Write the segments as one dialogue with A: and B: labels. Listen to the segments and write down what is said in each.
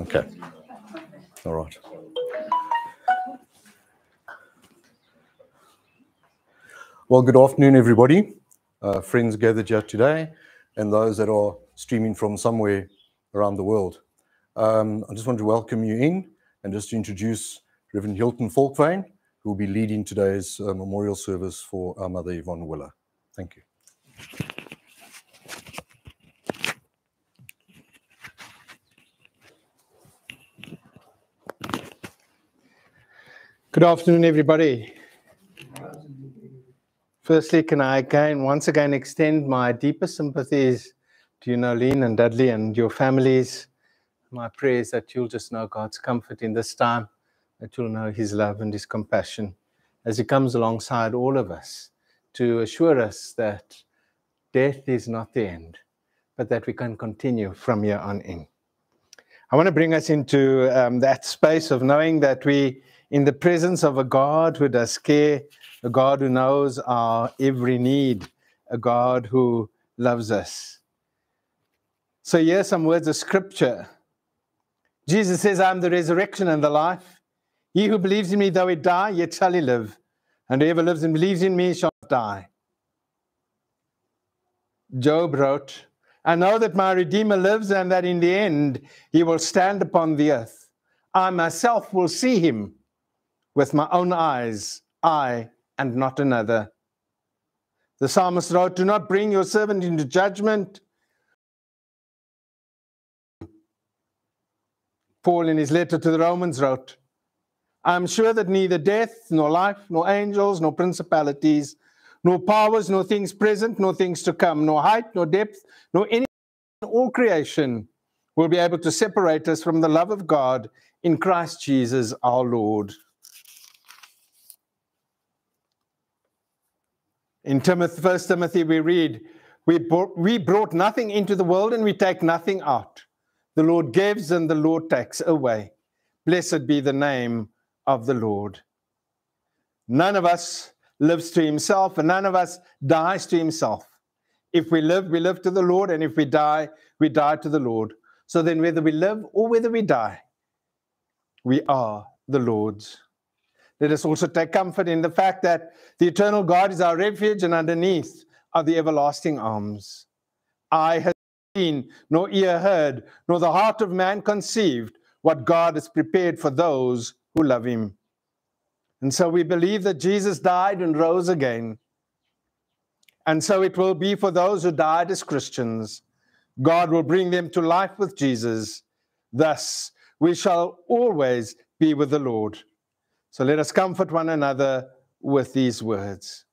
A: Okay. All right. Well, good afternoon, everybody. Uh, friends gathered here today, and those that are streaming from somewhere around the world. Um, I just want to welcome you in and just to introduce Reverend Hilton Folkvane, who will be leading today's uh, memorial service for our mother Yvonne Willer. Thank you.
B: Good afternoon, everybody. Firstly, can I again, once again, extend my deepest sympathies to you, Nolene and Dudley, and your families. My prayers that you'll just know God's comfort in this time, that you'll know His love and His compassion as He comes alongside all of us to assure us that death is not the end, but that we can continue from here on in. I want to bring us into um, that space of knowing that we in the presence of a God who does care, a God who knows our every need, a God who loves us. So, here's some words of scripture. Jesus says, I am the resurrection and the life. He who believes in me, though he die, yet shall he live. And whoever lives and believes in me shall die. Job wrote, I know that my Redeemer lives and that in the end he will stand upon the earth. I myself will see him with my own eyes, I and not another. The psalmist wrote, Do not bring your servant into judgment. Paul, in his letter to the Romans, wrote, I am sure that neither death, nor life, nor angels, nor principalities, nor powers, nor things present, nor things to come, nor height, nor depth, nor any all creation will be able to separate us from the love of God in Christ Jesus our Lord. In Timothy, 1 Timothy, we read, we brought, we brought nothing into the world and we take nothing out. The Lord gives and the Lord takes away. Blessed be the name of the Lord. None of us lives to himself and none of us dies to himself. If we live, we live to the Lord, and if we die, we die to the Lord. So then, whether we live or whether we die, we are the Lord's. Let us also take comfort in the fact that the eternal God is our refuge, and underneath are the everlasting arms. Eye has seen, nor ear heard, nor the heart of man conceived what God has prepared for those who love him. And so we believe that Jesus died and rose again. And so it will be for those who died as Christians. God will bring them to life with Jesus. Thus, we shall always be with the Lord. So let us comfort one another with these words.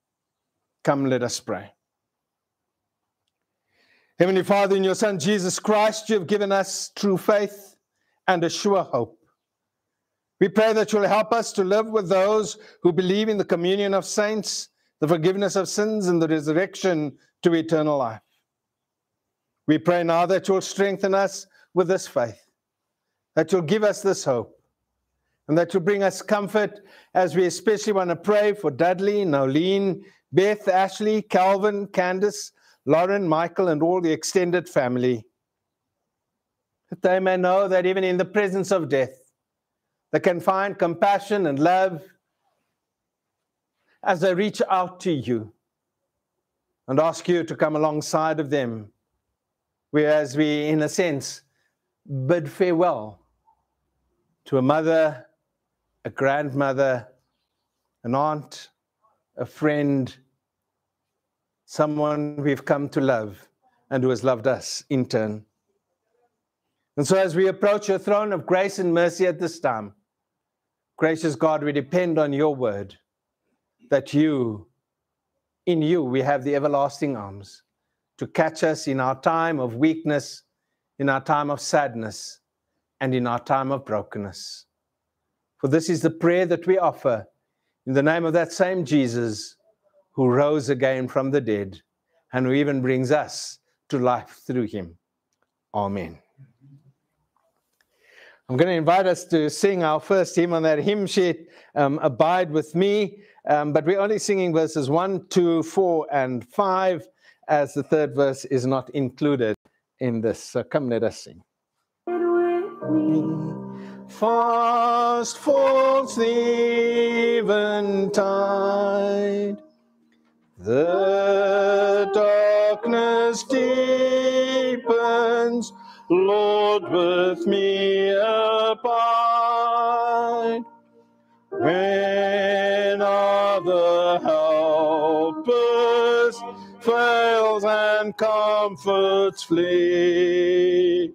B: Come, let us pray. Heavenly Father, in your Son Jesus Christ, you have given us true faith and a sure hope. We pray that you'll help us to live with those who believe in the communion of saints, the forgiveness of sins, and the resurrection to eternal life. We pray now that you'll strengthen us with this faith, that you'll give us this hope, and that will bring us comfort as we especially want to pray for Dudley, Nolene, Beth, Ashley, Calvin, Candace, Lauren, Michael, and all the extended family. That they may know that even in the presence of death, they can find compassion and love as they reach out to you and ask you to come alongside of them, whereas we, in a sense, bid farewell to a mother a grandmother, an aunt, a friend, someone we've come to love and who has loved us in turn. And so, as we approach your throne of grace and mercy at this time, gracious God, we depend on your word that you, in you, we have the everlasting arms to catch us in our time of weakness, in our time of sadness, and in our time of brokenness. For this is the prayer that we offer in the name of that same Jesus who rose again from the dead and who even brings us to life through him. Amen. I'm going to invite us to sing our first hymn on that hymn sheet, um, Abide with Me. Um, but we're only singing verses 1, 2, 4, and 5, as the third verse is not included in this. So come, let us sing.
C: Fast falls the eventide. The darkness deepens. Lord, with me abide. When other helpers fails and comforts flee.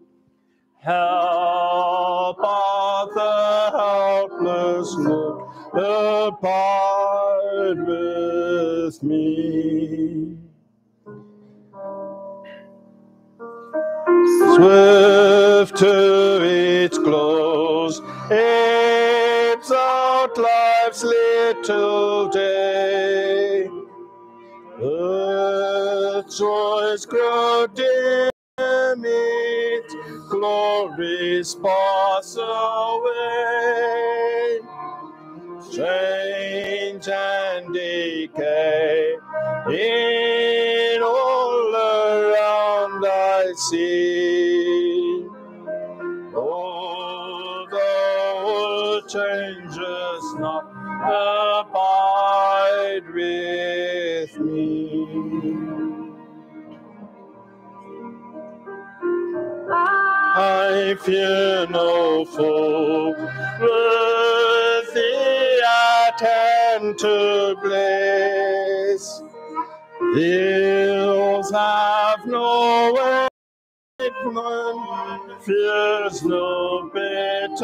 C: Help out Abide with me. Swift to its close, ebbs out life's little day. Earth's joys grow dim, its glories pass away. Change and decay in all around I see. Although changes not, abide with me. I fear no foe, at hand to bless. Hills have no Hickman fears no bitterness.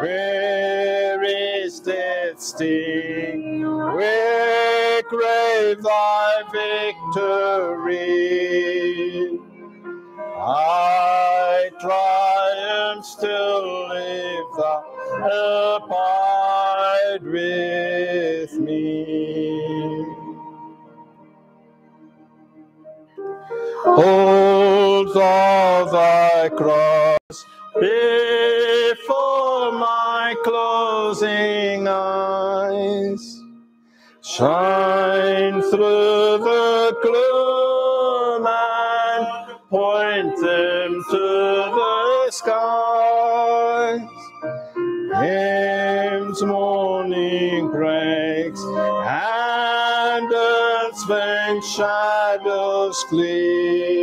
C: Where is death's sting? Where grave thy victory? I triumph still abide with me. Hold thou thy cross before my closing eyes. Shine through the gloom shadows clear.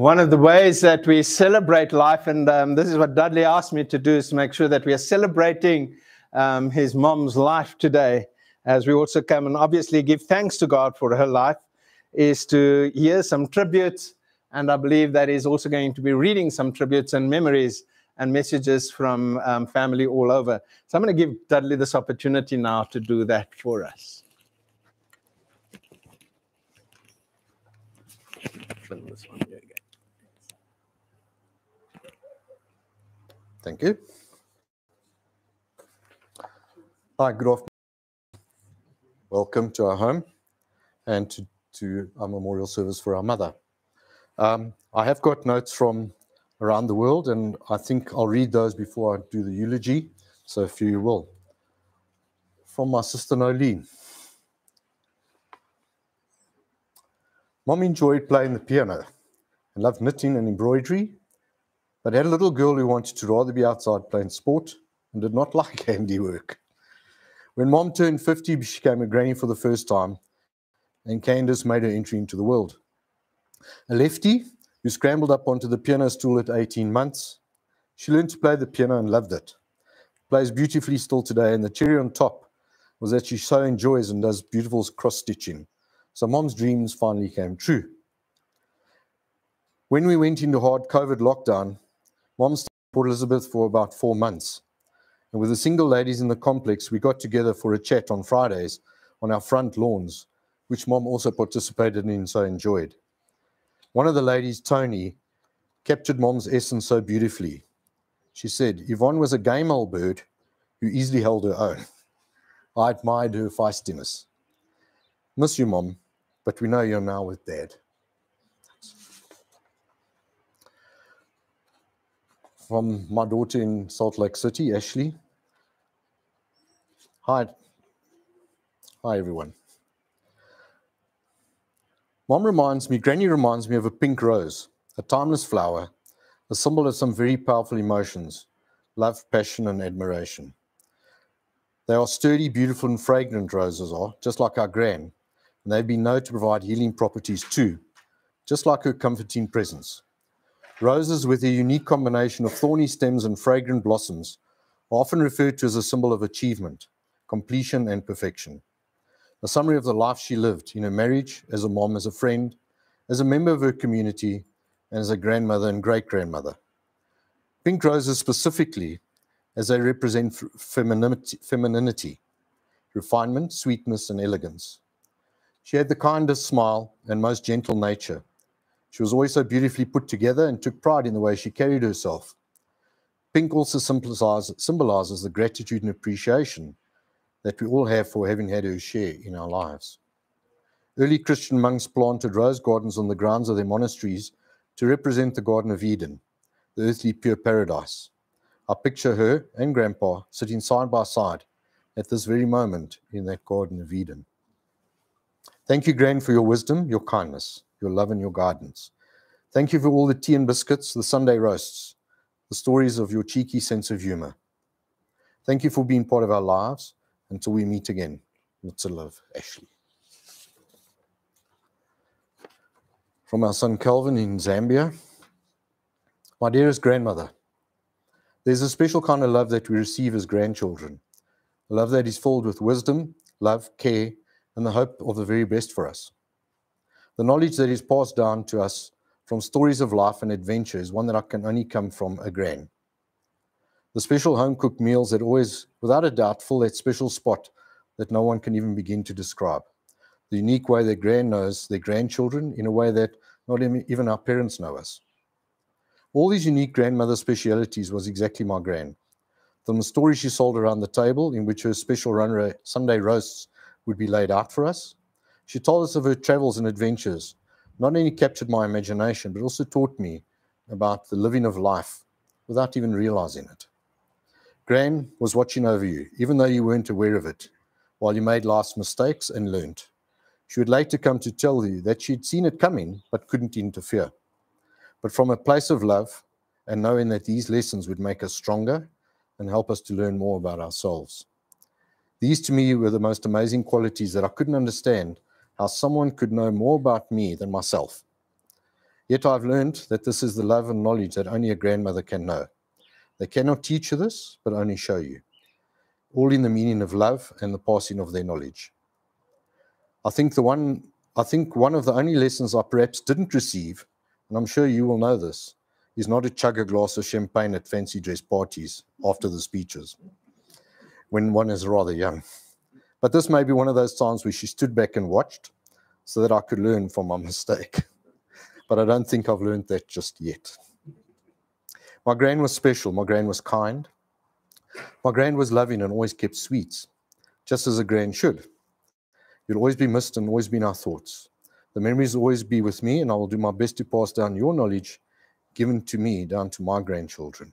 C: One of the ways that we celebrate life, and um, this is what Dudley asked me to do, is to make sure that we are celebrating um, his mom's life today, as we also come and obviously give thanks to God for her life, is to hear some tributes. And I believe that he's also going to be reading some tributes and memories and messages from um, family all over. So I'm going to give Dudley this opportunity now to do that for us. This one here
A: Thank you. Hi, good afternoon. Welcome to our home and to, to our memorial service for our mother. Um, I have got notes from around the world, and I think I'll read those before I do the eulogy. So, if you will. From my sister Nolene. Mom enjoyed playing the piano and loved knitting and embroidery, but had a little girl who wanted to rather be outside playing sport and did not like handiwork. When mom turned 50, she became a granny for the first time, and Candace made her entry into the world. A lefty who scrambled up onto the piano stool at 18 months, she learned to play the piano and loved it. Plays beautifully still today, and the cherry on top was that she so enjoys and does beautiful cross stitching. So mom's dreams finally came true. When we went into hard COVID lockdown, mom stayed in Port Elizabeth for about four months. And with the single ladies in the complex, we got together for a chat on Fridays on our front lawns which mom also participated in and so enjoyed. One of the ladies, Tony, captured mom's essence so beautifully. She said, Yvonne was a game old bird who easily held her own. I admired her feistiness. Miss you, mom, but we know you're now with dad. From my daughter in Salt Lake City, Ashley. Hi. Hi, everyone. Mom reminds me, Granny reminds me of a pink rose, a timeless flower, a symbol of some very powerful emotions love, passion, and admiration. They are sturdy, beautiful, and fragrant roses are, just like our gran, and they've been known to provide healing properties too, just like her comforting presence. Roses with a unique combination of thorny stems and fragrant blossoms are often referred to as a symbol of achievement, completion, and perfection a summary of the life she lived in her marriage, as a mom, as a friend, as a member of her community, and as a grandmother and great grandmother. Pink roses specifically, as they represent femininity, femininity, refinement, sweetness, and elegance. She had the kindest smile and most gentle nature. She was always so beautifully put together and took pride in the way she carried herself. Pink also symbolizes the gratitude and appreciation that we all have for having had her share in our lives. Early Christian monks planted rose gardens on the grounds of their monasteries to represent the Garden of Eden, the earthly pure paradise. I picture her and Grandpa sitting side by side at this very moment in that Garden of Eden. Thank you, Gran, for your wisdom, your kindness, your love, and your guidance. Thank you for all the tea and biscuits, the Sunday roasts, the stories of your cheeky sense of humor. Thank you for being part of our lives until we meet again. Lots of love, Ashley. From our son Calvin in Zambia. My dearest grandmother, there's a special kind of love that we receive as grandchildren, a love that is filled with wisdom, love, care, and the hope of the very best for us. The knowledge that is passed down to us from stories of life and adventure is one that can only come from a grand. The special home cooked meals that always, without a doubt, fill that special spot that no one can even begin to describe. The unique way their grand knows their grandchildren in a way that not even our parents know us. All these unique grandmother specialities was exactly my grand. From the stories she sold around the table, in which her special Sunday roasts would be laid out for us, she told us of her travels and adventures, not only captured my imagination, but also taught me about the living of life without even realizing it. Gran was watching over you, even though you weren't aware of it, while you made life's mistakes and learned. She would later come to tell you that she'd seen it coming but couldn't interfere. But from a place of love and knowing that these lessons would make us stronger and help us to learn more about ourselves. These to me were the most amazing qualities that I couldn't understand how someone could know more about me than myself. Yet I've learned that this is the love and knowledge that only a grandmother can know. They cannot teach you this, but only show you. All in the meaning of love and the passing of their knowledge. I think the one I think one of the only lessons I perhaps didn't receive, and I'm sure you will know this, is not to chug a glass of champagne at fancy dress parties after the speeches when one is rather young. But this may be one of those times where she stood back and watched so that I could learn from my mistake. but I don't think I've learned that just yet. My gran was special. My gran was kind. My gran was loving and always kept sweets, just as a gran should. You'll always be missed and always be in our thoughts. The memories will always be with me, and I will do my best to pass down your knowledge given to me down to my grandchildren.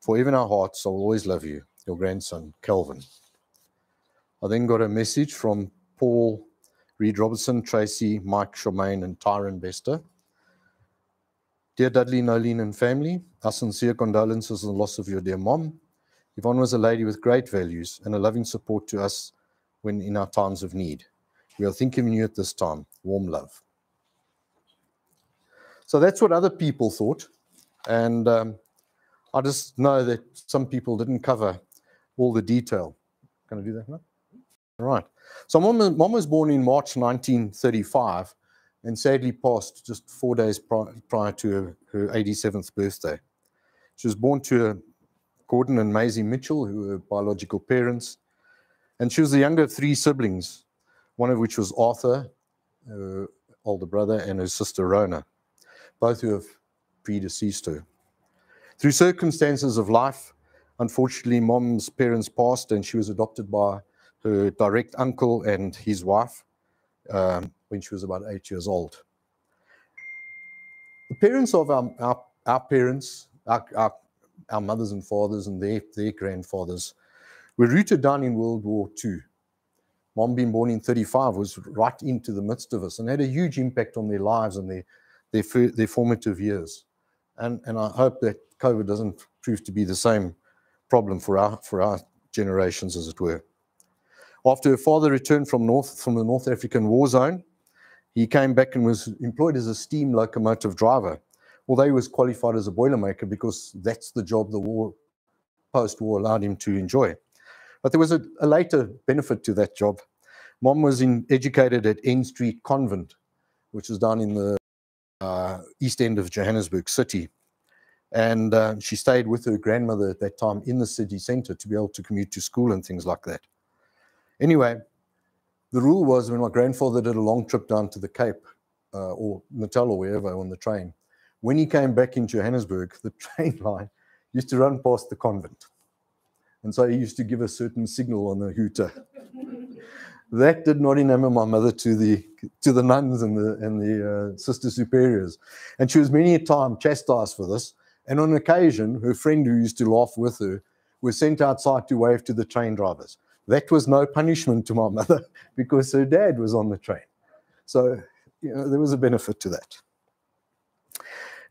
A: For even our hearts, I will always love you, your grandson, Calvin. I then got a message from Paul Reed Robertson, Tracy, Mike Charmaine, and Tyron Bester. Dear Dudley, Nolene, and family, our sincere condolences on the loss of your dear mom. Yvonne was a lady with great values and a loving support to us when in our times of need. We are thinking of you at this time. Warm love. So that's what other people thought. And um, I just know that some people didn't cover all the detail. Can I do that now? Right. So mom, mom was born in March 1935 and sadly passed just four days prior to her, her 87th birthday. She was born to uh, Gordon and Maisie Mitchell, who were biological parents, and she was the younger of three siblings, one of which was Arthur, her older brother, and her sister Rona, both who have predeceased her. Through circumstances of life, unfortunately, mom's parents passed and she was adopted by her direct uncle and his wife um, when she was about eight years old. The parents of our, our, our parents, our, our, our mothers and fathers and their, their grandfathers, were rooted down in World War II. Mom being born in 35 was right into the midst of us and had a huge impact on their lives and their, their, their formative years. And, and I hope that COVID doesn't prove to be the same problem for our, for our generations, as it were. After her father returned from, North, from the North African war zone, he came back and was employed as a steam locomotive driver, although he was qualified as a boilermaker because that's the job the war, post-war allowed him to enjoy. But there was a, a later benefit to that job. Mom was in, educated at N Street Convent, which is down in the uh, east end of Johannesburg City. And uh, she stayed with her grandmother at that time in the city center to be able to commute to school and things like that. Anyway, the rule was when my grandfather did a long trip down to the Cape uh, or Natal or wherever on the train, when he came back in Johannesburg, the train line used to run past the convent. And so he used to give a certain signal on the hooter. that did not enamor my mother to the to the nuns and the and the uh, sister superiors, and she was many a time chastised for this. And on occasion, her friend who used to laugh with her was sent outside to wave to the train drivers. That was no punishment to my mother because her dad was on the train. So you know, there was a benefit to that.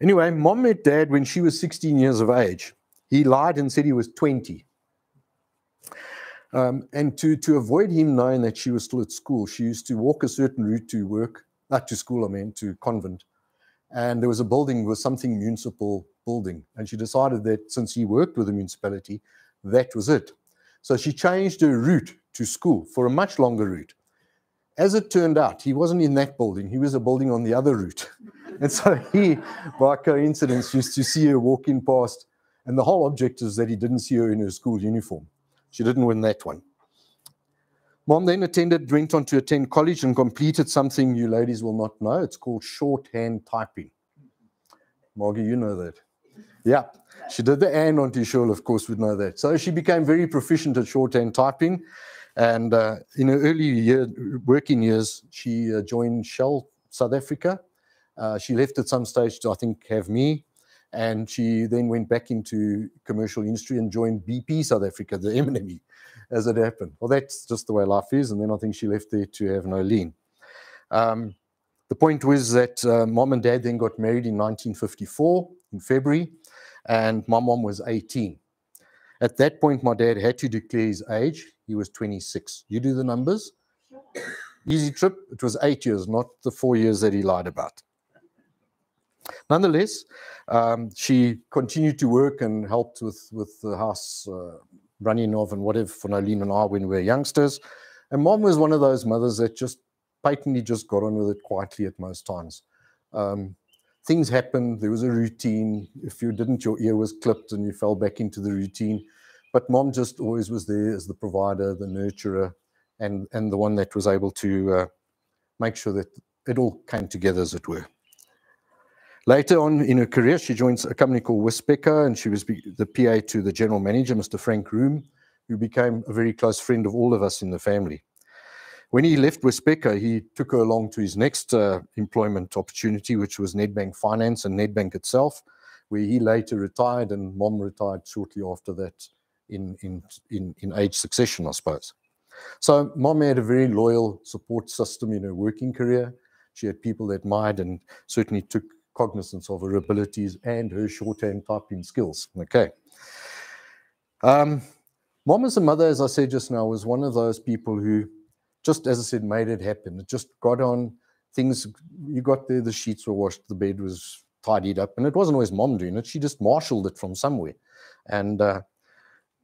A: Anyway, mom met dad when she was 16 years of age. He lied and said he was 20. Um, and to, to avoid him knowing that she was still at school, she used to walk a certain route to work, not to school, I mean, to convent. And there was a building with something municipal building. And she decided that since he worked with the municipality, that was it. So she changed her route to school for a much longer route. As it turned out, he wasn't in that building, he was a building on the other route. and so he, by coincidence, used to see her walking past. And the whole object is that he didn't see her in her school uniform. She didn't win that one. Mom then attended, went on to attend college and completed something you ladies will not know. It's called shorthand typing. Margie, you know that. Yeah, she did the and on Tishul, of course, would know that. So she became very proficient at shorthand typing. And uh, in her early year, working years, she uh, joined Shell South Africa. Uh, she left at some stage to, I think, have me. And she then went back into commercial industry and joined BP South Africa, the MNME, as it happened. Well, that's just the way life is. And then I think she left there to have Nolene. Um, the point was that uh, mom and dad then got married in 1954 in February, and my mom was 18. At that point, my dad had to declare his age. He was 26. You do the numbers. Easy trip. It was eight years, not the four years that he lied about. Nonetheless, um, she continued to work and helped with, with the house uh, running of and whatever for Nolene and I when we were youngsters. And mom was one of those mothers that just patently just got on with it quietly at most times. Um, things happened. There was a routine. If you didn't, your ear was clipped and you fell back into the routine. But mom just always was there as the provider, the nurturer, and, and the one that was able to uh, make sure that it all came together, as it were. Later on in her career, she joins a company called Wisbecker, and she was the PA to the general manager, Mr. Frank Room, who became a very close friend of all of us in the family. When he left Wisbecker, he took her along to his next uh, employment opportunity, which was Nedbank Finance and Nedbank itself, where he later retired and mom retired shortly after that in, in, in, in age succession, I suppose. So mom had a very loyal support system in her working career. She had people that admired and certainly took cognizance of her abilities and her shorthand typing skills. Okay. Um, mom as a mother, as I said just now, was one of those people who just, as I said, made it happen. It just got on things. You got there, the sheets were washed, the bed was tidied up, and it wasn't always mom doing it. She just marshaled it from somewhere. And uh,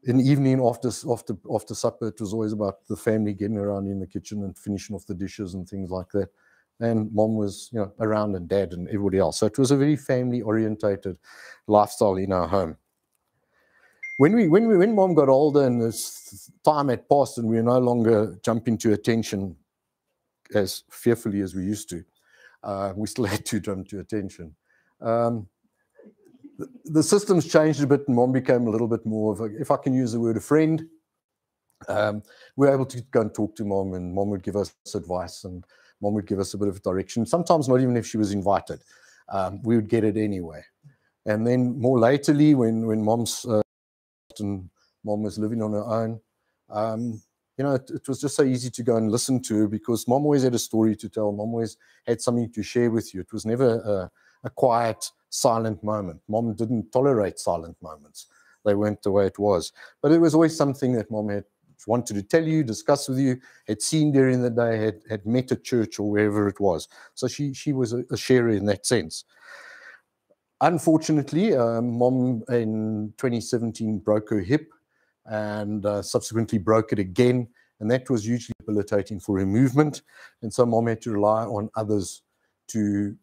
A: in the evening after after after supper, it was always about the family getting around in the kitchen and finishing off the dishes and things like that and mom was you know around and dad and everybody else so it was a very family orientated lifestyle in our home when we when we when mom got older and this time had passed and we were no longer jumping to attention as fearfully as we used to. Uh, we still had to jump to attention. Um, the, systems changed a bit, and mom became a little bit more of a, if I can use the word, a friend. Um, we were able to go and talk to mom, and mom would give us advice, and mom would give us a bit of direction. Sometimes not even if she was invited, um, we would get it anyway. And then more lately, when when mom's uh, and mom was living on her own, um, you know, it, it, was just so easy to go and listen to because mom always had a story to tell. Mom always had something to share with you. It was never a, a quiet, silent moment. Mom didn't tolerate silent moments. They weren't the way it was. But it was always something that mom had wanted to tell you, discuss with you, had seen during the day, had, had met at church or wherever it was. So she, she was a, a sharer in that sense. Unfortunately, um, mom in 2017 broke her hip and uh, subsequently broke it again. And that was hugely debilitating for her movement. And so mom had to rely on others to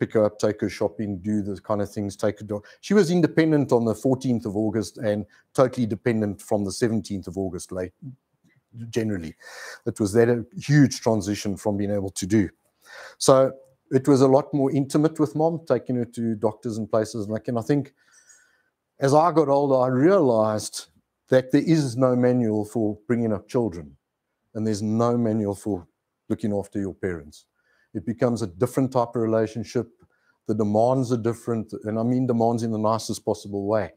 A: pick her up, take her shopping, do the kind of things, take her dog. She was independent on the 14th of August and totally dependent from the 17th of August late generally. It was that a huge transition from being able to do. So it was a lot more intimate with mom, taking her to doctors and places like and I think as I got older, I realized that there is no manual for bringing up children, and there's no manual for looking after your parents. It becomes a different type of relationship. The demands are different, and I mean demands in the nicest possible way.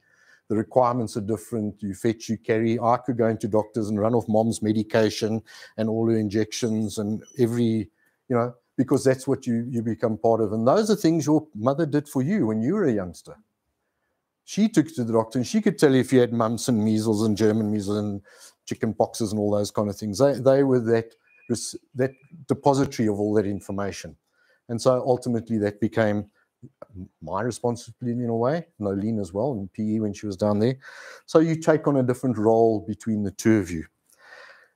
A: The requirements are different. You fetch, you carry. I could go into doctors and run off mom's medication and all her injections and every, you know, because that's what you you become part of. And those are things your mother did for you when you were a youngster she took to the doctor and she could tell you if you had mumps and measles and German measles and chicken poxes and all those kind of things. They, they were that, that depository of all that information. And so ultimately that became my responsibility in a way, Nolene as well, in PE when she was down there. So you take on a different role between the two of you.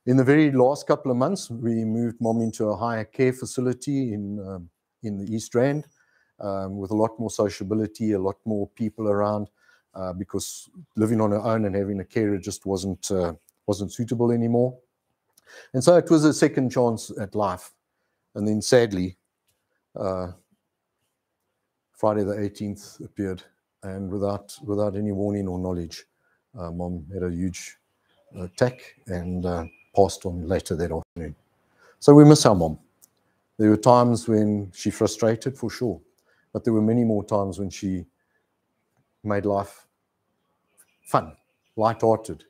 A: In the very last couple of months, we moved mom into a higher care facility in, um, in the East Rand um, with a lot more sociability, a lot more people around, uh, because living on her own and having a carer just wasn't uh, wasn't suitable anymore. And so it was a second chance at life. And then sadly, uh, Friday the 18th appeared, and without without any warning or knowledge, uh, mom had a huge attack and uh, passed on later that afternoon. So we miss our mom. There were times when she frustrated for sure. But there were many more times when she made life fun, light-hearted,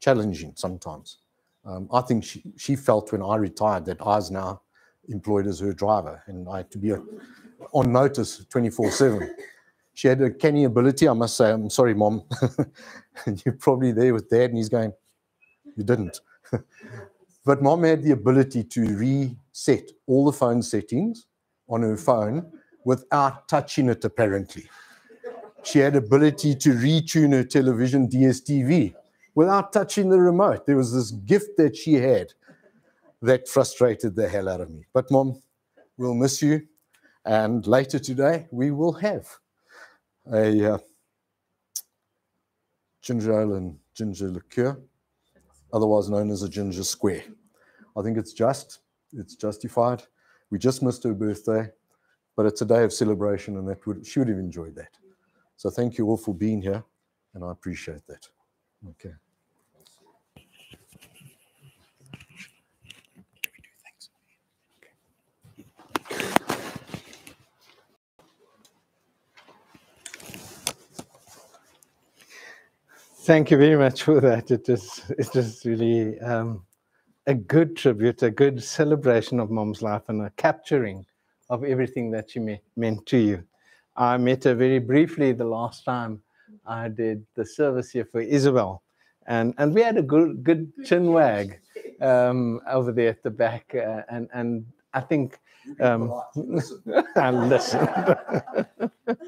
A: challenging sometimes. Um, I think she, she felt when I retired that I was now employed as her driver and I had to be a, on notice 24-7. She had a canny ability, I must say, I'm sorry, mom. You're probably there with dad and he's going, you didn't. But mom had the ability to reset all the phone settings on her phone without touching it, apparently. She had ability to retune her television DSTV without touching the remote. There was this gift that she had that frustrated the hell out of me. But mom, we'll miss you. And later today, we will have a uh, ginger ale and ginger liqueur, otherwise known as a ginger square. I think it's just, it's justified. We just missed her birthday but it's a day of celebration and that would, she would have enjoyed that. So thank you all for being here and I appreciate that. Okay.
B: Thank you very much for that. It is it is really um, a good tribute, a good celebration of mom's life, and a capturing of everything that she me- meant to you. I met her very briefly the last time I did the service here for Isabel, and and we had a good good chin wag um, over there at the back, uh, and and I think um, I listened,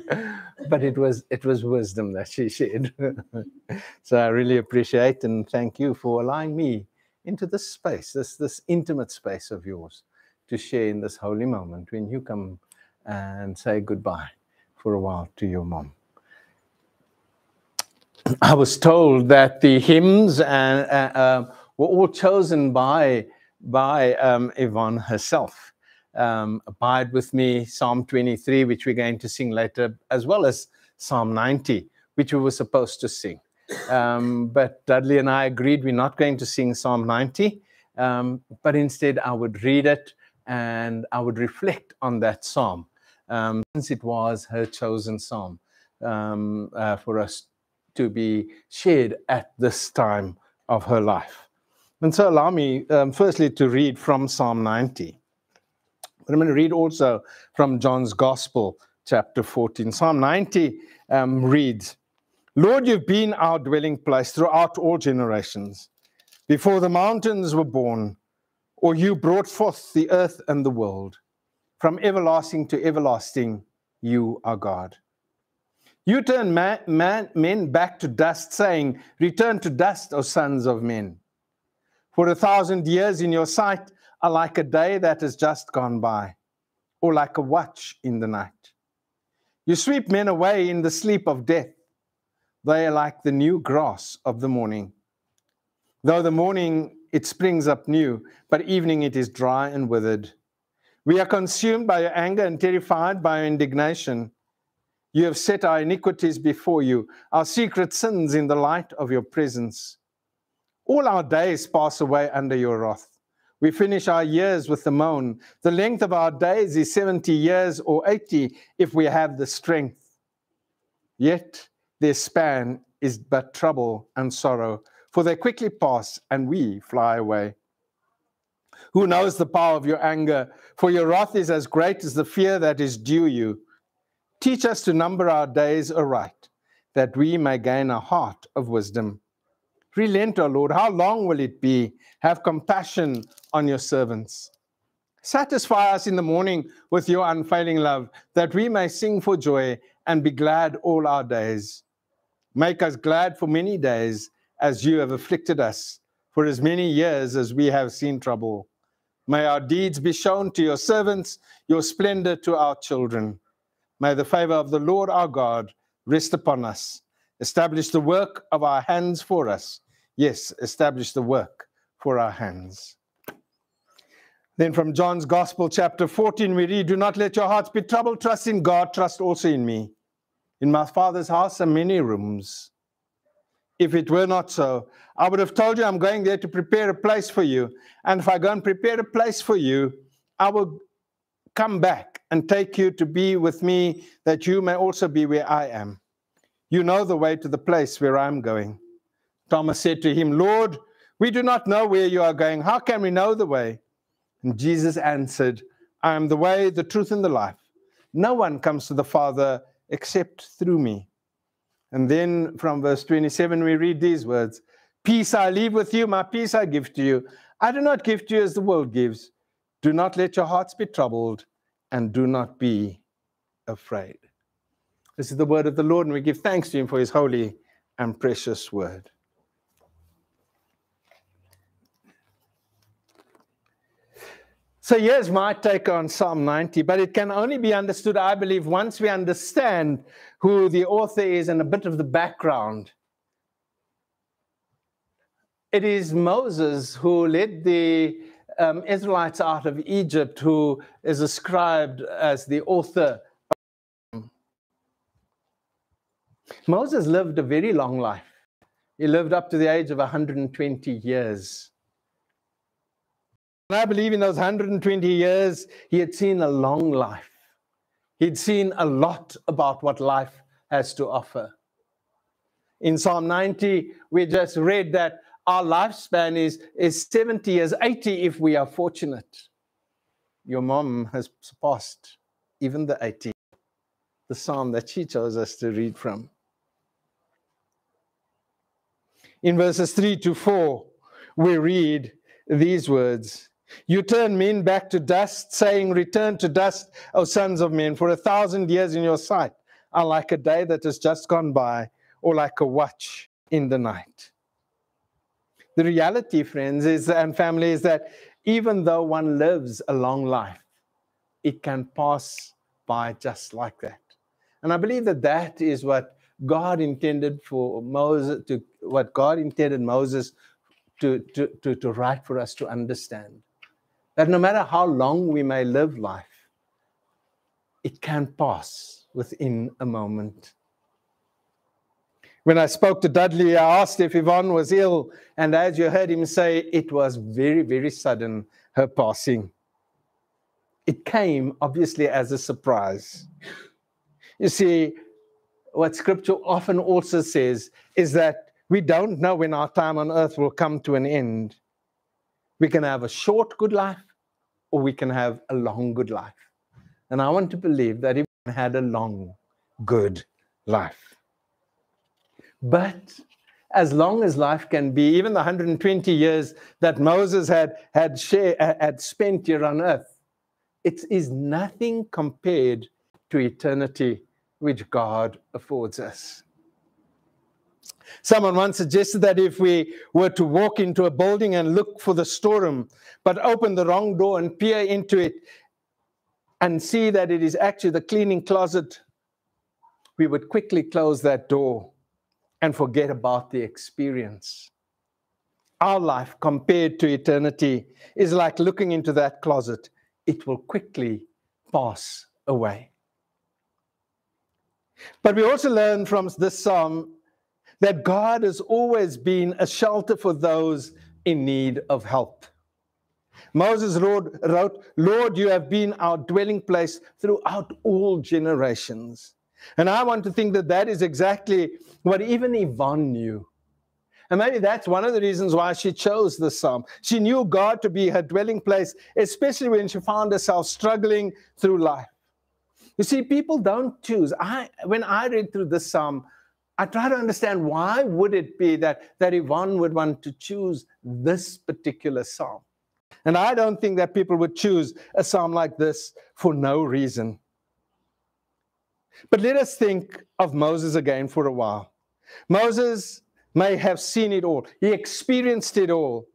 B: but it was it was wisdom that she shared. so I really appreciate and thank you for allowing me into this space, this this intimate space of yours to share in this holy moment when you come and say goodbye for a while to your mom. I was told that the hymns and, uh, uh, were all chosen by by um, Yvonne herself. Um, Abide with Me, Psalm 23, which we're going to sing later, as well as Psalm 90, which we were supposed to sing. Um, but Dudley and I agreed we're not going to sing Psalm 90, um, but instead I would read it and I would reflect on that psalm, um, since it was her chosen psalm um, uh, for us to be shared at this time of her life. And so allow me um, firstly to read from Psalm 90. But I'm going to read also from John's Gospel, chapter 14. Psalm 90 um, reads Lord, you've been our dwelling place throughout all generations. Before the mountains were born, or you brought forth the earth and the world, from everlasting to everlasting, you are God. You turn man, man, men back to dust, saying, Return to dust, O sons of men. For a thousand years in your sight are like a day that has just gone by, or like a watch in the night. You sweep men away in the sleep of death. They are like the new grass of the morning. Though the morning it springs up new, but evening it is dry and withered. We are consumed by your anger and terrified by your indignation. You have set our iniquities before you, our secret sins in the light of your presence. All our days pass away under your wrath. We finish our years with the moan. The length of our days is 70 years or 80 if we have the strength. Yet their span is but trouble and sorrow, for they quickly pass and we fly away. Who knows the power of your anger? For your wrath is as great as the fear that is due you. Teach us to number our days aright, that we may gain a heart of wisdom. Relent, O Lord, how long will it be? Have compassion on your servants. Satisfy us in the morning with your unfailing love, that we may sing for joy and be glad all our days. Make us glad for many days, as you have afflicted us, for as many years as we have seen trouble. May our deeds be shown to your servants, your splendor to our children. May the favor of the Lord our God rest upon us. Establish the work of our hands for us. Yes, establish the work for our hands. Then from John's Gospel, chapter 14, we read, Do not let your hearts be troubled. Trust in God, trust also in me. In my Father's house are many rooms. If it were not so, I would have told you I'm going there to prepare a place for you. And if I go and prepare a place for you, I will come back and take you to be with me, that you may also be where I am. You know the way to the place where I'm going. Thomas said to him, Lord, we do not know where you are going. How can we know the way? And Jesus answered, I am the way, the truth, and the life. No one comes to the Father except through me. And then from verse 27, we read these words Peace I leave with you, my peace I give to you. I do not give to you as the world gives. Do not let your hearts be troubled, and do not be afraid. This is the word of the Lord, and we give thanks to him for his holy and precious word. So here's my take on Psalm 90, but it can only be understood, I believe, once we understand who the author is and a bit of the background. It is Moses who led the um, Israelites out of Egypt who is ascribed as the author. Moses lived a very long life. He lived up to the age of 120 years. And I believe in those 120 years, he had seen a long life. He'd seen a lot about what life has to offer. In Psalm 90, we just read that our lifespan is, is 70 years, 80 if we are fortunate. Your mom has surpassed even the 80, the psalm that she chose us to read from. In verses 3 to 4, we read these words You turn men back to dust, saying, Return to dust, O sons of men, for a thousand years in your sight are like a day that has just gone by, or like a watch in the night. The reality, friends, is and family is that even though one lives a long life, it can pass by just like that. And I believe that that is what God intended for Moses to what God intended Moses to, to, to, to write for us to understand. that no matter how long we may live life, it can pass within a moment. When I spoke to Dudley, I asked if Yvonne was ill, and as you heard him say, it was very, very sudden, her passing. It came obviously as a surprise. You see, what scripture often also says is that we don't know when our time on earth will come to an end. We can have a short, good life, or we can have a long, good life. And I want to believe that he had a long, good life. But as long as life can be, even the 120 years that Moses had, had, share, had spent here on earth, it is nothing compared to eternity which God affords us. Someone once suggested that if we were to walk into a building and look for the storeroom, but open the wrong door and peer into it and see that it is actually the cleaning closet, we would quickly close that door and forget about the experience. Our life compared to eternity is like looking into that closet, it will quickly pass away. But we also learn from this psalm that God has always been a shelter for those in need of help. Moses wrote, Lord, you have been our dwelling place throughout all generations. And I want to think that that is exactly what even Yvonne knew. And maybe that's one of the reasons why she chose this psalm. She knew God to be her dwelling place, especially when she found herself struggling through life. You see, people don't choose. I, when I read through this psalm, I try to understand why would it be that, that Yvonne would want to choose this particular psalm. And I don't think that people would choose a psalm like this for no reason. But let us think of Moses again for a while. Moses may have seen it all, he experienced it all.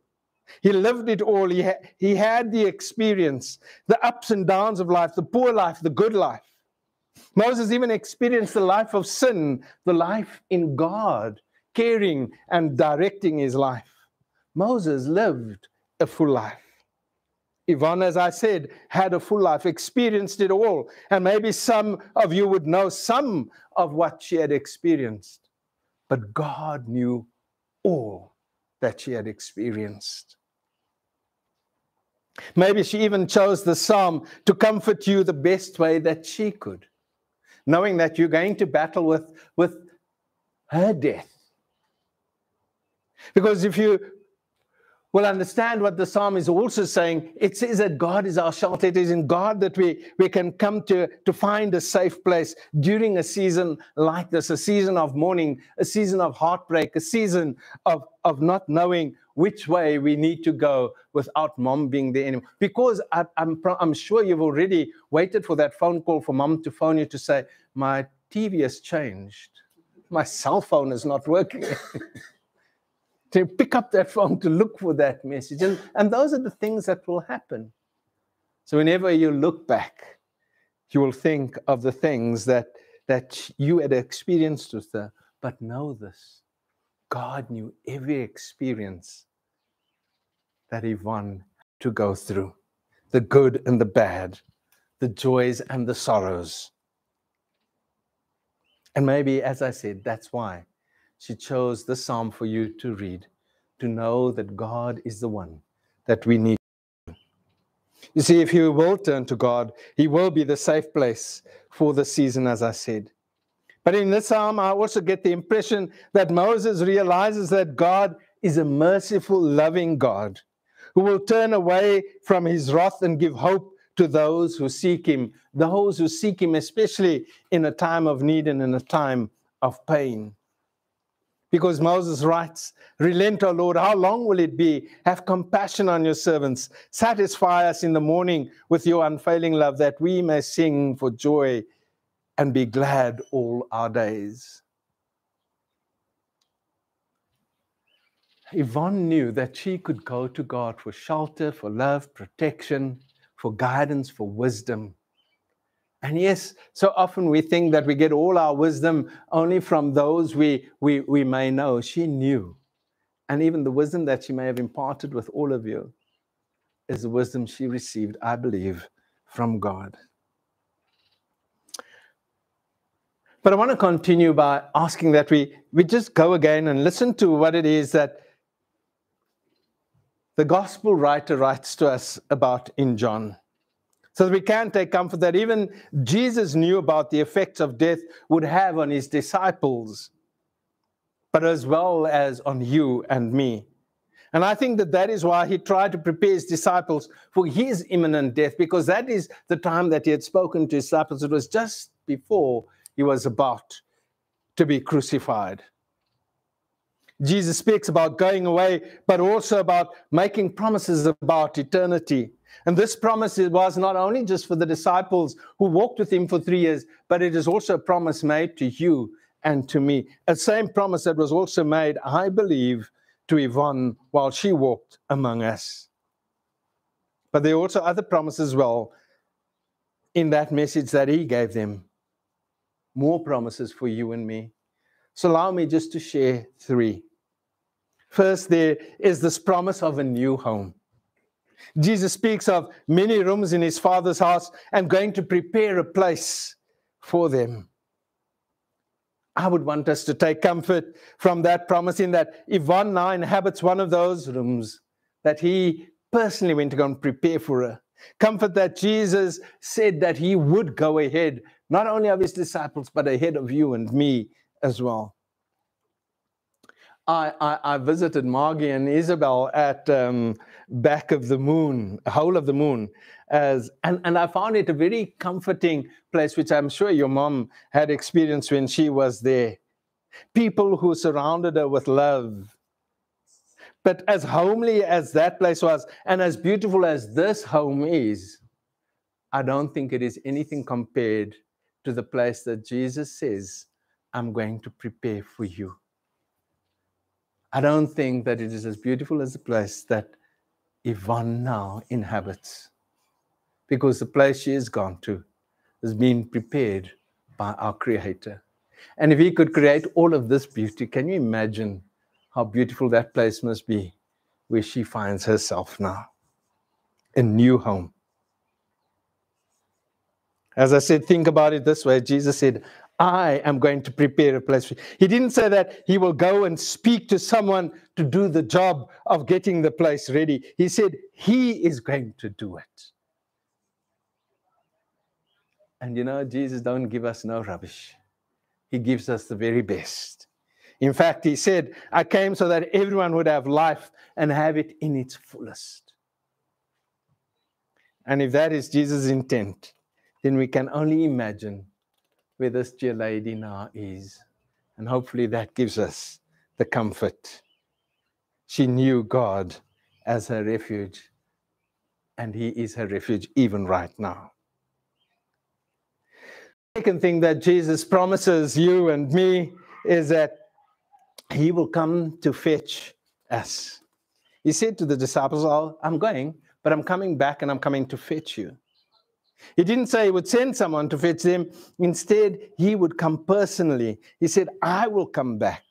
B: He lived it all. He, ha- he had the experience, the ups and downs of life, the poor life, the good life. Moses even experienced the life of sin, the life in God, caring and directing his life. Moses lived a full life. Yvonne, as I said, had a full life, experienced it all. And maybe some of you would know some of what she had experienced. But God knew all that she had experienced. Maybe she even chose the psalm to comfort you the best way that she could, knowing that you're going to battle with, with her death. Because if you will understand what the psalm is also saying. It says that God is our shelter. It is in God that we, we can come to, to find a safe place during a season like this, a season of mourning, a season of heartbreak, a season of, of not knowing which way we need to go without mom being there anymore. Because I, I'm, I'm sure you've already waited for that phone call for mom to phone you to say, My TV has changed. My cell phone is not working. to pick up that phone to look for that message. And, and those are the things that will happen. So whenever you look back, you will think of the things that, that you had experienced with her. But know this God knew every experience that Yvonne to go through the good and the bad, the joys and the sorrows. And maybe, as I said, that's why she chose the psalm for you to read, to know that God is the one that we need. You see, if you will turn to God, He will be the safe place for the season, as I said. But in this psalm, I also get the impression that Moses realizes that God is a merciful, loving God who will turn away from his wrath and give hope to those who seek him, those who seek him, especially in a time of need and in a time of pain. Because Moses writes, Relent, O Lord, how long will it be? Have compassion on your servants. Satisfy us in the morning with your unfailing love, that we may sing for joy and be glad all our days. Yvonne knew that she could go to God for shelter, for love, protection, for guidance, for wisdom. And yes, so often we think that we get all our wisdom only from those we, we, we may know. She knew. And even the wisdom that she may have imparted with all of you is the wisdom she received, I believe, from God. But I want to continue by asking that we, we just go again and listen to what it is that the gospel writer writes to us about in John. So that we can take comfort that even Jesus knew about the effects of death would have on his disciples, but as well as on you and me. And I think that that is why he tried to prepare his disciples for his imminent death, because that is the time that he had spoken to his disciples. It was just before he was about to be crucified. Jesus speaks about going away, but also about making promises about eternity. And this promise was not only just for the disciples who walked with him for three years, but it is also a promise made to you and to me. A same promise that was also made, I believe, to Yvonne while she walked among us. But there are also other promises as well in that message that he gave them more promises for you and me. So allow me just to share three. First, there is this promise of a new home. Jesus speaks of many rooms in his father's house and going to prepare a place for them. I would want us to take comfort from that promise in that Yvonne now inhabits one of those rooms that he personally went to go and prepare for her. Comfort that Jesus said that he would go ahead not only of his disciples, but ahead of you and me as well. I, I, I visited Margie and Isabel at um, Back of the Moon, Hole of the Moon, as and, and I found it a very comforting place, which I'm sure your mom had experienced when she was there. People who surrounded her with love. But as homely as that place was, and as beautiful as this home is, I don't think it is anything compared to the place that Jesus says, I'm going to prepare for you. I don't think that it is as beautiful as the place that Yvonne now inhabits, because the place she has gone to has been prepared by our Creator. And if He could create all of this beauty, can you imagine how beautiful that place must be where she finds herself now? A new home. As I said, think about it this way Jesus said, I am going to prepare a place for you. He didn't say that he will go and speak to someone to do the job of getting the place ready. He said he is going to do it. And you know, Jesus don't give us no rubbish. He gives us the very best. In fact, he said, I came so that everyone would have life and have it in its fullest. And if that is Jesus' intent, then we can only imagine where this dear lady now is. And hopefully that gives us the comfort. She knew God as her refuge, and He is her refuge even right now. Second thing that Jesus promises you and me is that He will come to fetch us. He said to the disciples, oh, I'm going, but I'm coming back and I'm coming to fetch you. He didn't say he would send someone to fetch them. Instead, he would come personally. He said, I will come back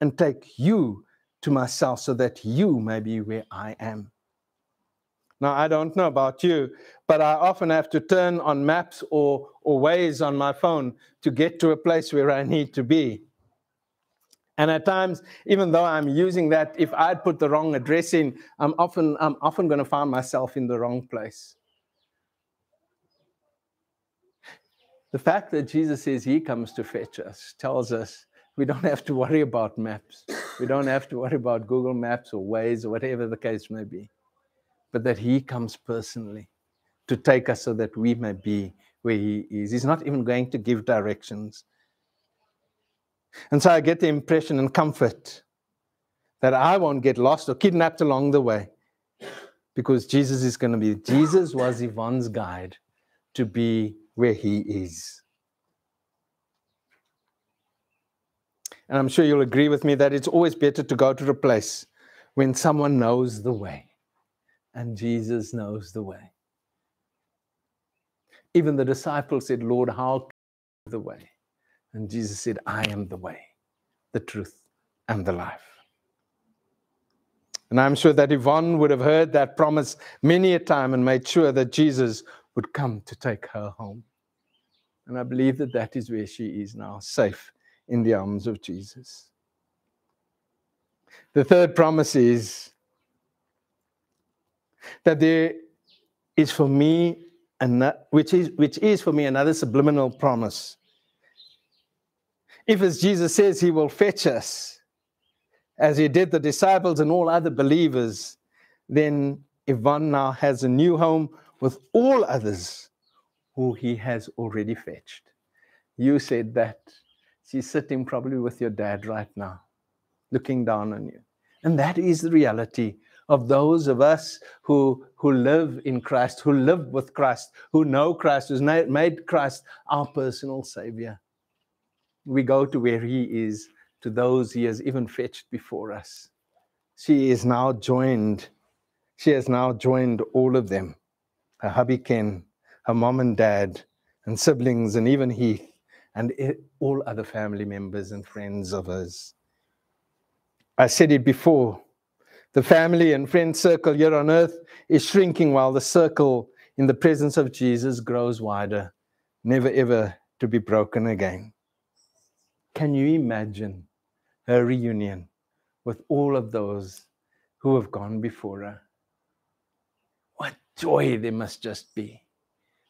B: and take you to myself so that you may be where I am. Now, I don't know about you, but I often have to turn on maps or, or Waze on my phone to get to a place where I need to be. And at times, even though I'm using that, if I'd put the wrong address in, I'm often, I'm often going to find myself in the wrong place. The fact that Jesus says he comes to fetch us tells us we don't have to worry about maps. We don't have to worry about Google Maps or Waze or whatever the case may be, but that he comes personally to take us so that we may be where he is. He's not even going to give directions. And so I get the impression and comfort that I won't get lost or kidnapped along the way because Jesus is going to be. Jesus was Yvonne's guide to be where he is. And I'm sure you'll agree with me that it's always better to go to a place when someone knows the way. And Jesus knows the way. Even the disciples said, Lord, how the way? And Jesus said, I am the way, the truth, and the life. And I'm sure that Yvonne would have heard that promise many a time and made sure that Jesus would come to take her home. And I believe that that is where she is now, safe in the arms of Jesus. The third promise is that there is for me, which is, which is for me another subliminal promise. If, as Jesus says, he will fetch us, as he did the disciples and all other believers, then Yvonne now has a new home with all others who he has already fetched. You said that. She's sitting probably with your dad right now, looking down on you. And that is the reality of those of us who, who live in Christ, who live with Christ, who know Christ, who's made Christ our personal Savior. We go to where He is, to those He has even fetched before us. She is now joined. She has now joined all of them her hubby Ken, her mom and dad, and siblings, and even Heath, and all other family members and friends of hers. I said it before the family and friend circle here on earth is shrinking while the circle in the presence of Jesus grows wider, never ever to be broken again. Can you imagine her reunion with all of those who have gone before her? Joy they must just be.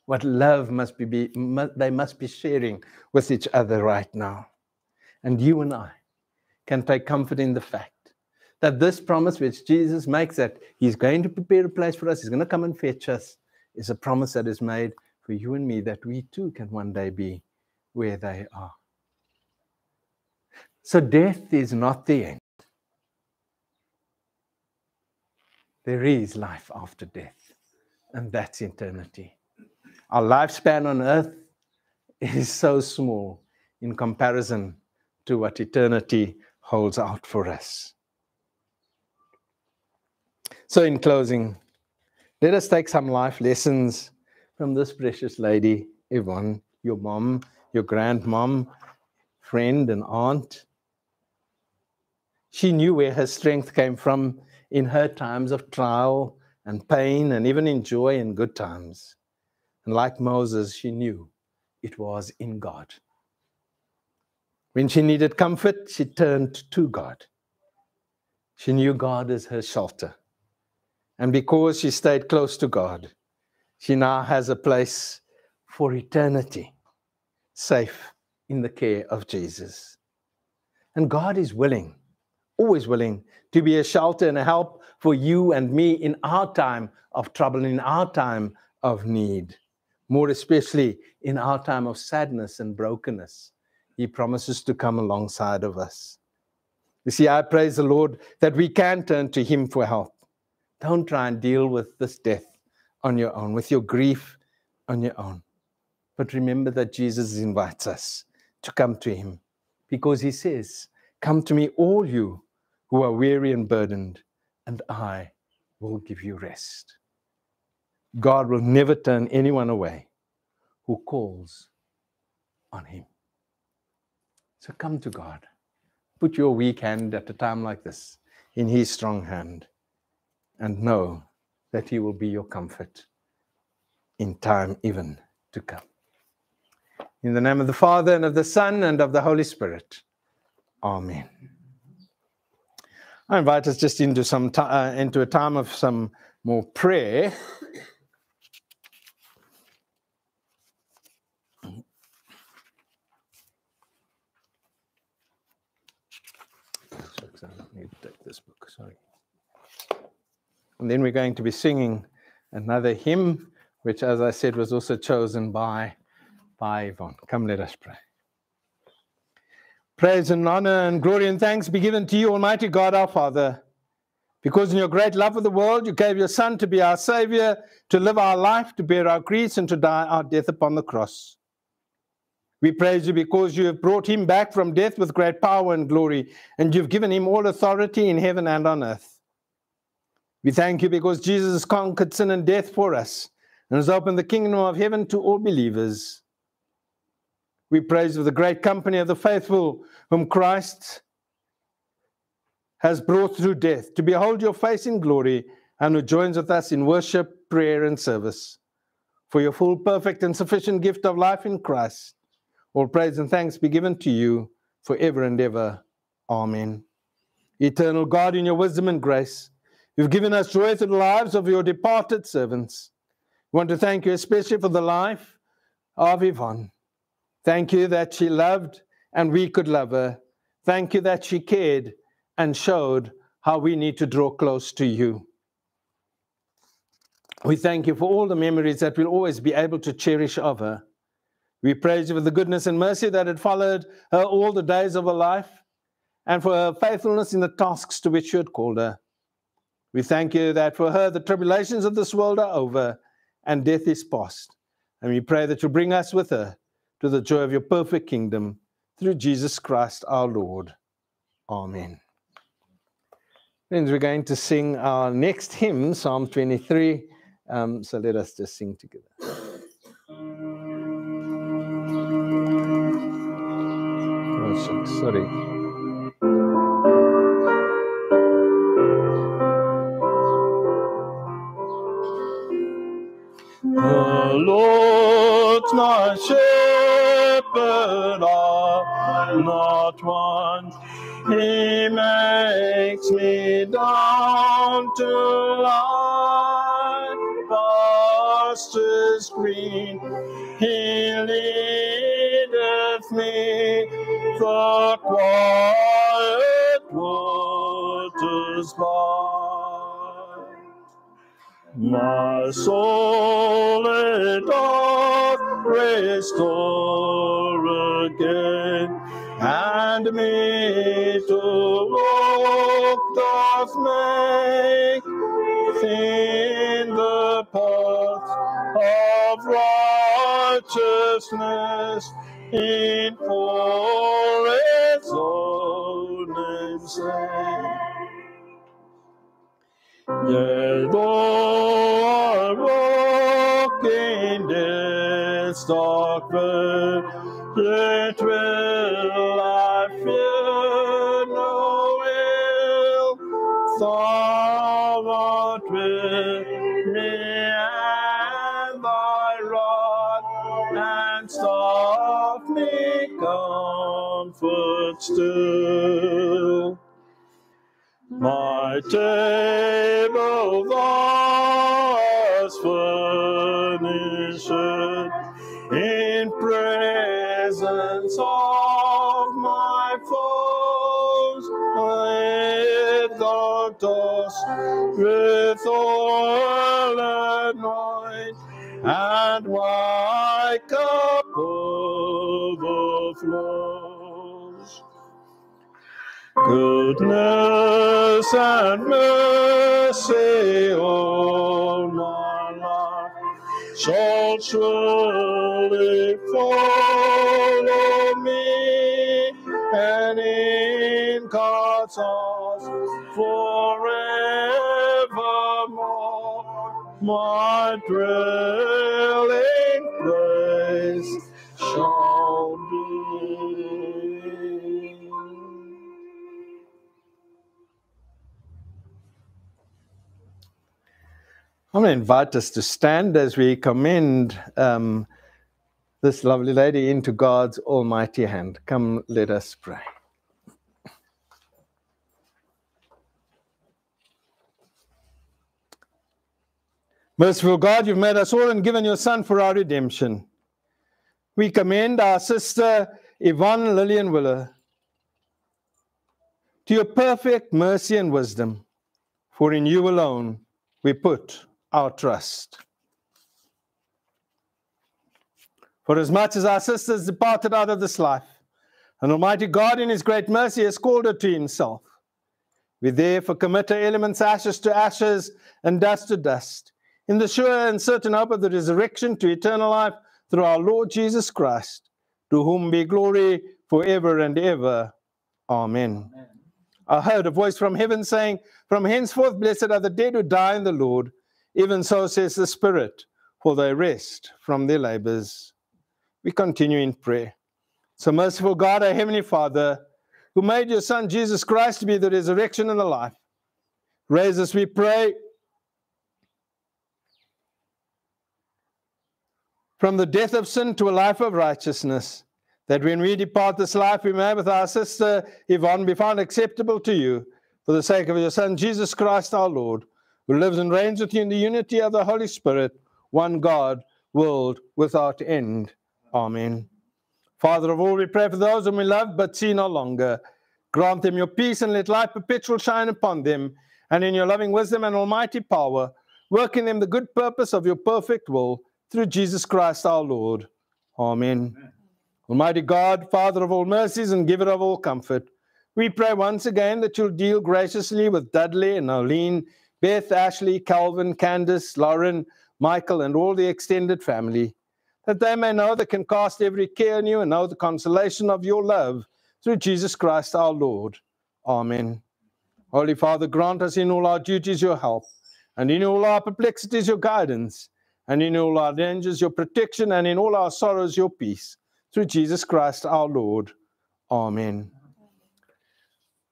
B: What love must be, be they must be sharing with each other right now. And you and I can take comfort in the fact that this promise which Jesus makes that he's going to prepare a place for us, he's going to come and fetch us, is a promise that is made for you and me that we too can one day be where they are. So death is not the end. There is life after death, and that's eternity. Our lifespan on earth is so small in comparison to what eternity holds out for us. So, in closing, let us take some life lessons from this precious lady, Yvonne, your mom, your grandmom, friend, and aunt. She knew where her strength came from in her times of trial and pain, and even in joy and good times. And like Moses, she knew it was in God. When she needed comfort, she turned to God. She knew God as her shelter. And because she stayed close to God, she now has a place for eternity, safe in the care of Jesus. And God is willing, always willing, to be a shelter and a help for you and me in our time of trouble, in our time of need, more especially in our time of sadness and brokenness. He promises to come alongside of us. You see, I praise the Lord that we can turn to Him for help. Don't try and deal with this death on your own, with your grief on your own. But remember that Jesus invites us to come to him because he says, Come to me, all you who are weary and burdened, and I will give you rest. God will never turn anyone away who calls on him. So come to God. Put your weak hand at a time like this in his strong hand and know that He will be your comfort in time even to come. In the name of the Father, and of the Son, and of the Holy Spirit. Amen. I invite us just into some uh, into a time of some more prayer. This book. Sorry. And then we're going to be singing another hymn, which, as I said, was also chosen by, by Yvonne. Come, let us pray. Praise and honor and glory and thanks be given to you, Almighty God, our Father. Because in your great love of the world, you gave your Son to be our Savior, to live our life, to bear our griefs, and to die our death upon the cross. We praise you because you have brought him back from death with great power and glory, and you've given him all authority in heaven and on earth. We thank you because Jesus conquered sin and death for us and has opened the kingdom of heaven to all believers. We praise for the great company of the faithful whom Christ has brought through death, to behold your face in glory, and who joins with us in worship, prayer, and service. For your full, perfect, and sufficient gift of life in Christ, all praise and thanks be given to you forever and ever. Amen. Eternal God, in your wisdom and grace, you've given us joy through the lives of your departed servants. We want to thank you especially for the life of Yvonne. Thank you that she loved and we could love her. Thank you that she cared and showed how we need to draw close to you. We thank you for all the memories that we'll always be able to cherish of her. We praise you for the goodness and mercy that had followed her all the days of her life and for her faithfulness in the tasks to which you had called her. We thank you that for her the tribulations of this world are over and death is past. And we pray that you bring us with her to the joy of your perfect kingdom through Jesus Christ our Lord. Amen. Friends, we're going to sing our next hymn, Psalm 23. Um, so let us just sing together. Oh, sorry.
C: The Lord's my shepherd, I'm not one. He makes me down to lie pastures green. He leadeth me the quiet waters by. My soul it doth restore again, and me to walk doth make in the path of righteousness in for its own. Yea, though I walk in death's dark vale, still. My table And mercy all my life shall surely follow me, and in God's arms forevermore. My dwelling
B: To invite us to stand as we commend um, this lovely lady into God's almighty hand. Come, let us pray. Merciful God, you've made us all and given your Son for our redemption. We commend our sister Yvonne Lillian Willer to your perfect mercy and wisdom, for in you alone we put our trust. For as much as our sisters departed out of this life, and Almighty God in His great mercy has called her to Himself, we therefore commit her elements ashes to ashes and dust to dust, in the sure and certain hope of the resurrection to eternal life through our Lord Jesus Christ, to whom be glory forever and ever. Amen. Amen. I heard a voice from heaven saying, From henceforth blessed are the dead who die in the Lord. Even so says the Spirit, for they rest from their labors. We continue in prayer. So, merciful God, our Heavenly Father, who made your Son, Jesus Christ, to be the resurrection and the life. Raise us, we pray, from the death of sin to a life of righteousness, that when we depart this life, we may, with our sister Yvonne, be found acceptable to you for the sake of your Son, Jesus Christ our Lord, who lives and reigns with you in the unity of the Holy Spirit, one God, world without end. Amen. Father of all, we pray for those whom we love but see no longer. Grant them your peace and let light perpetual shine upon them, and in your loving wisdom and almighty power, work in them the good purpose of your perfect will through Jesus Christ our Lord. Amen. Amen. Almighty God, Father of all mercies and giver of all comfort, we pray once again that you'll deal graciously with Dudley and Nolene, Beth, Ashley, Calvin, Candace, Lauren, Michael, and all the extended family, that they may know they can cast every care on you and know the consolation of your love through Jesus Christ our Lord. Amen. Holy Father, grant us in all our duties your help, and in all our perplexities your guidance and in all our dangers your protection, and in all our sorrows your peace. Through Jesus Christ our Lord. Amen.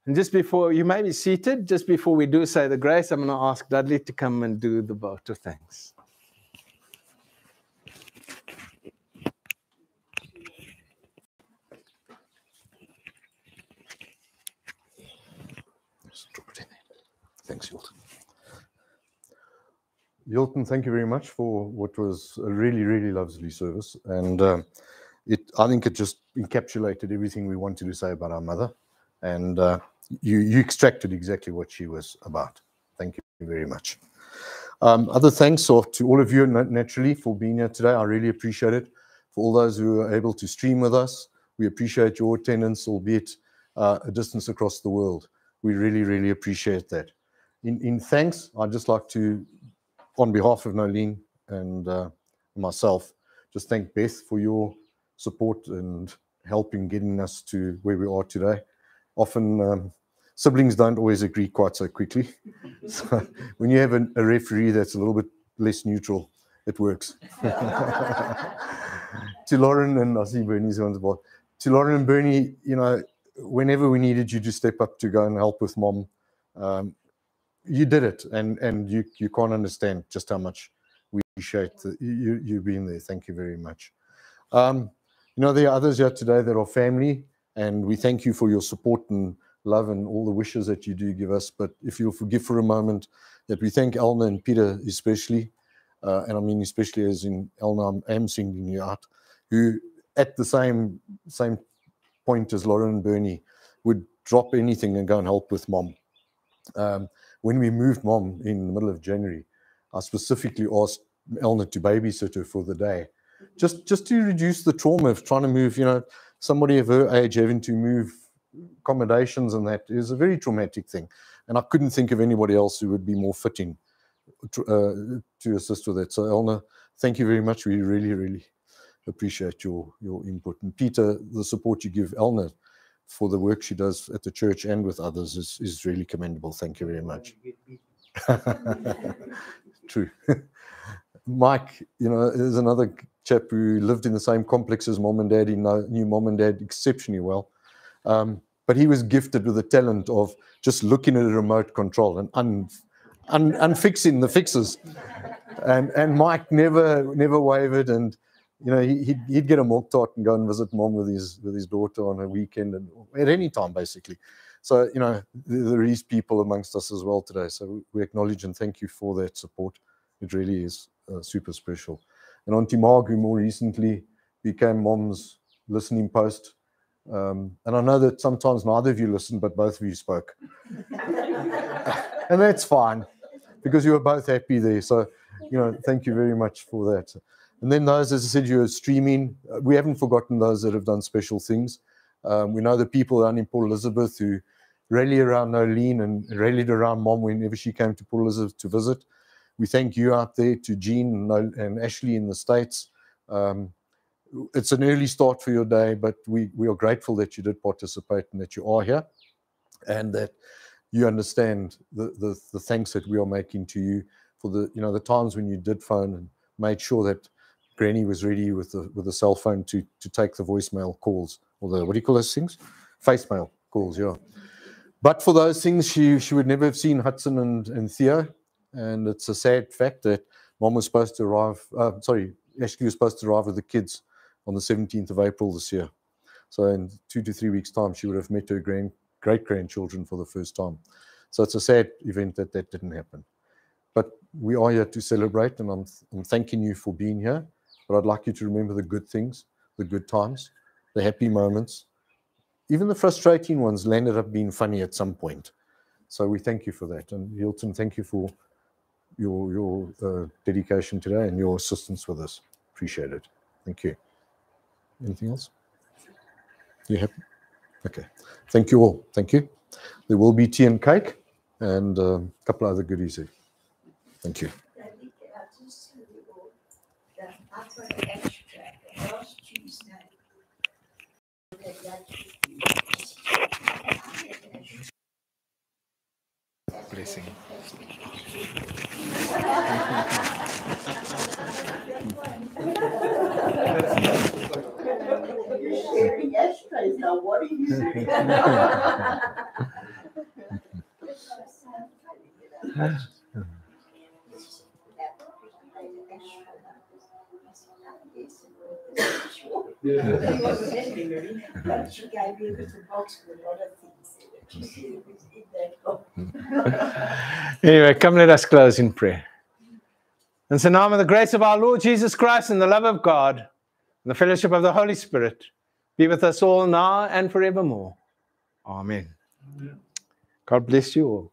B: And just before you may be seated, just before we do say the grace, I'm going to ask Dudley to come and do the vote of thanks.
A: Thanks, Hilton. Hilton, thank you very much for what was a really, really lovely service. And um, it, I think it just encapsulated everything we wanted to say about our mother. And uh, you, you extracted exactly what she was about. Thank you very much. Um, other thanks to all of you, naturally, for being here today. I really appreciate it. For all those who are able to stream with us, we appreciate your attendance, albeit uh, a distance across the world. We really, really appreciate that. In, in thanks, I'd just like to on behalf of Nolene and uh, myself, just thank Beth for your support and help in getting us to where we are today. Often um, siblings don't always agree quite so quickly. so when you have a, referee that's a little bit less neutral, it works. to Lauren and I see Bernie's on the board. To Lauren and Bernie, you know, whenever we needed you to step up to go and help with mom, um, you did it, and and you you can't understand just how much we appreciate the, you you being there. Thank you very much. Um, you know, there are others here today that are family, and we thank you for your support and love and all the wishes that you do give us. But if you'll forgive for a moment, that we thank Elna and Peter especially, uh, and I mean especially as in Elna, I am singling you out, who at the same same point as Lauren and Bernie would drop anything and go and help with mom. Um, when we moved mom in the middle of January, I specifically asked Elna to babysit her for the day, just just to reduce the trauma of trying to move. You know, somebody of her age having to move accommodations and that is a very traumatic thing. And I couldn't think of anybody else who would be more fitting to, uh, to assist with that. So Elna, thank you very much. We really, really appreciate your your input. And Peter, the support you give Elna for the work she does at the church and with others is, is really commendable. Thank you very much. True. Mike, you know, is another chap who lived in the same complex as mom and dad. He knew mom and dad exceptionally well. Um, but he was gifted with the talent of just looking at a remote control and un, un, unfixing the fixes. And and Mike never never wavered and you know, he'd, he'd get a milk tart and go and visit mom with his with his daughter on a weekend and at any time basically. So you know, there is people amongst us as well today. So we acknowledge and thank you for that support. It really is uh, super special. And Auntie Marg, who more recently became mom's listening post. Um, and I know that sometimes neither of you listened, but both of you spoke. and that's fine because you were both happy there. So, you know, thank you very much for that. And then those, as I said, you're streaming. We haven't forgotten those that have done special things. Um, we know the people down in Port Elizabeth who rallied around Nolene and rallied around mom whenever she came to Port Elizabeth to visit. We thank you out there to Jean and, Ashley in the States. Um, it's an early start for your day, but we, we are grateful that you did participate and that you are here and that you understand the, the, the thanks that we are making to you for the, you know, the times when you did phone and made sure that Granny was ready with the with a cell phone to to take the voicemail calls or the what do you call those things? Face mail calls, yeah. But for those things, she she would never have seen Hudson and, and Theo. And it's a sad fact that mom was supposed to arrive, uh, sorry, Ashley was supposed to arrive with the kids on the 17th of April this year. So in two to three weeks' time, she would have met her grand, great grandchildren for the first time. So it's a sad event that that didn't happen. But we are here to celebrate, and I'm, I'm thanking you for being here. But I'd like you to remember the good things, the good times, the happy moments. Even the frustrating ones landed up being funny at some point. So we thank you for that. And Hilton, thank you for your your uh, dedication today and your assistance with us. Appreciate it. Thank you. Anything else? You happy? Okay. Thank you all. Thank you. There will be tea and cake and um, a couple other goodies here. Thank you.
B: Blessing.
D: You're sharing now, what are you doing? He wasn't sending me, but she gave me a little box with a lot of things
B: Anyway, come let us close in prayer. And so now, may the grace of our Lord Jesus Christ and the love of God and the fellowship of the Holy Spirit be with us all now and forevermore. Amen. God bless you all.